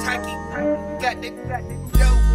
Tacky, got the yo.